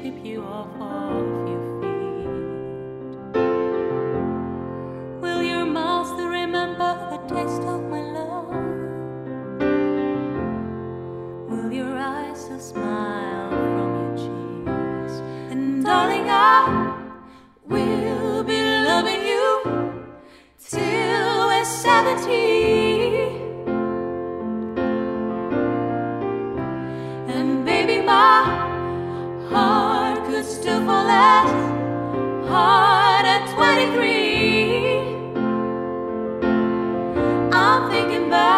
sweep you off of your feet. Will your mouth still remember the taste of my love? Will your eyes still smile from your cheeks? And darling, I will be loving you till we're seventy. Thinking about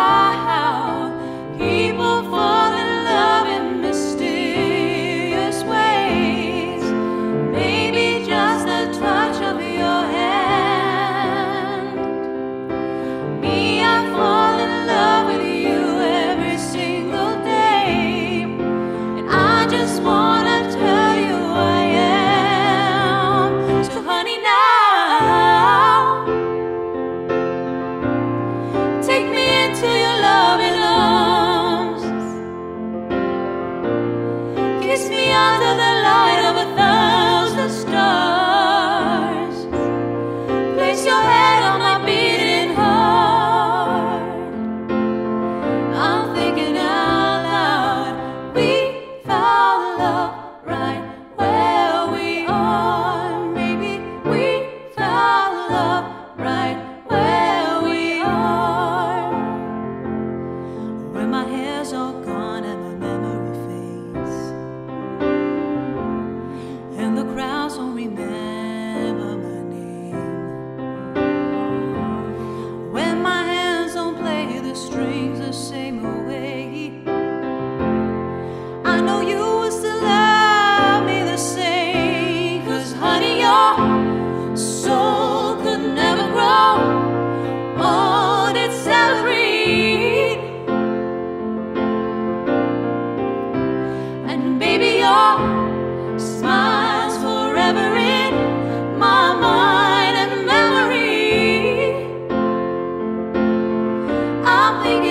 And baby, your smile's forever in my mind and memory. I'm.